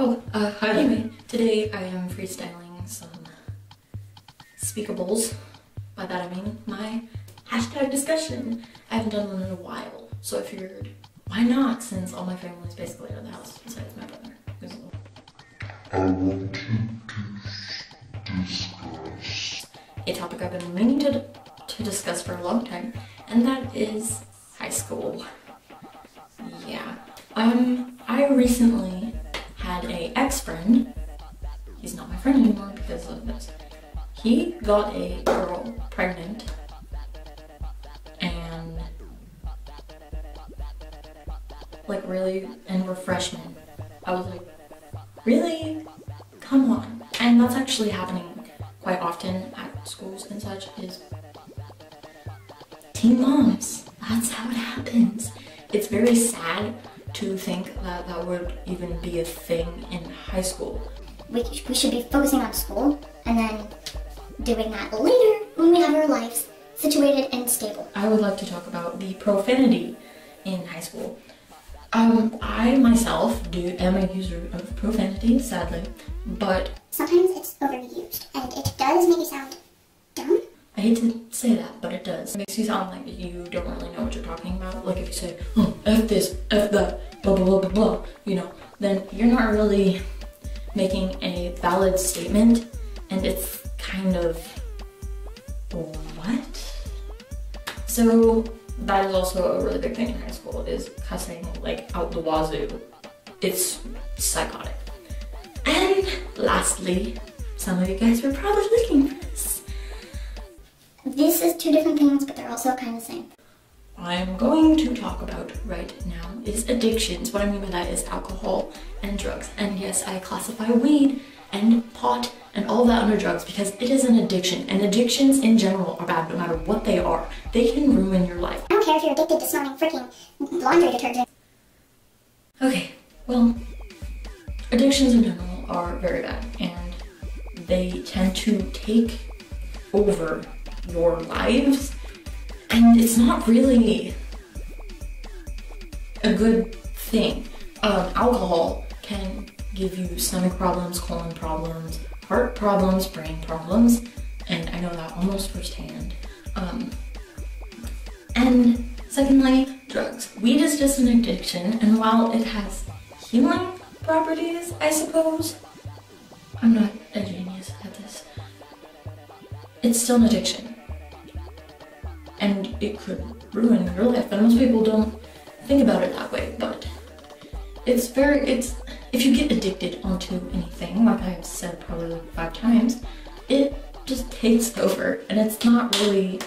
Oh, uh, anyway, today I am freestyling some speakables. By that I mean my hashtag discussion. I haven't done one in a while, so I figured, why not, since all my family is basically out of the house, besides my brother. who's a little- I want to discuss A topic I've been meaning to, to discuss for a long time, and that is high school. Yeah. Um, I recently had a ex-friend. He's not my friend anymore because of this. He got a girl pregnant and like really and we're freshmen. I was like, really? Come on. And that's actually happening quite often at schools and such is teen moms. That's how it happens. It's very sad to think that that would even be a thing in high school. we, we should be focusing on school and then doing that later when we have our lives situated and stable. I would like to talk about the profanity in high school. Um, I myself do am a user of profanity, sadly, but Sometimes it's overused and it does make you sound. I hate to say that, but it does. It makes you sound like you don't really know what you're talking about. Like if you say, oh, F this, F that, blah, blah, blah, blah, blah, you know, then you're not really making a valid statement, and it's kind of, what? So that is also a really big thing in high school, is cussing, like, out the wazoo. It's psychotic. And lastly, some of you guys were probably looking for this. Is two different things, but they're also kind of the same. I'm going to talk about right now is addictions. What I mean by that is alcohol and drugs. And yes, I classify weed and pot and all that under drugs because it is an addiction. And addictions in general are bad no matter what they are. They can ruin your life. I don't care if you're addicted to smelling freaking laundry detergent. Okay, well, addictions in general are very bad and they tend to take over your lives and it's not really a good thing. Um, alcohol can give you stomach problems, colon problems, heart problems, brain problems, and I know that almost firsthand. Um, and secondly, drugs. Weed is just an addiction, and while it has healing properties, I suppose, I'm not a genius at this. It's still an addiction. And it could ruin your life, but most people don't think about it that way, but it's very, it's, if you get addicted onto anything, like I've said probably like five times, it just takes over, and it's not really,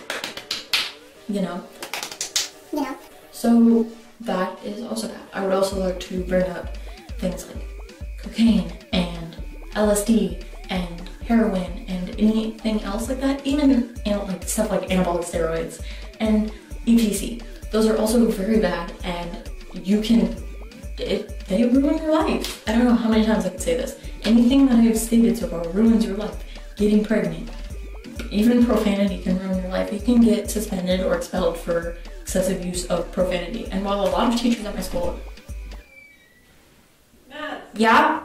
you know, You know, so that is also bad. I would also like to bring up things like cocaine and LSD and heroin and anything else like that, even like stuff like anabolic steroids and EPC. Those are also very bad and you can it, they ruin your life. I don't know how many times I can say this. Anything that I've stated so far ruins your life. Getting pregnant, even profanity can ruin your life. You can get suspended or expelled for excessive use of profanity. And while a lot of teachers at my school, Matt, yeah,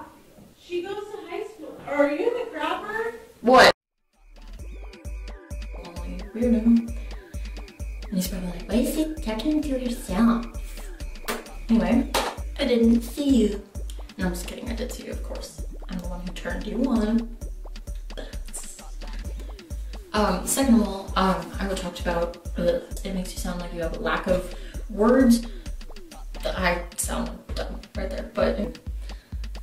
she goes to high school. Are you the grabber? what? And he's probably like, why is he talking to yourself? Anyway, I didn't see you. No, I'm just kidding. I did see you, of course. I'm the one who turned you on. Um, second of all, um, I would talk about it makes you sound like you have a lack of words. I sound dumb right there, but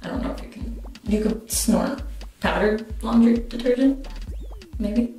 I don't know if you can. You could snort powdered laundry detergent, maybe.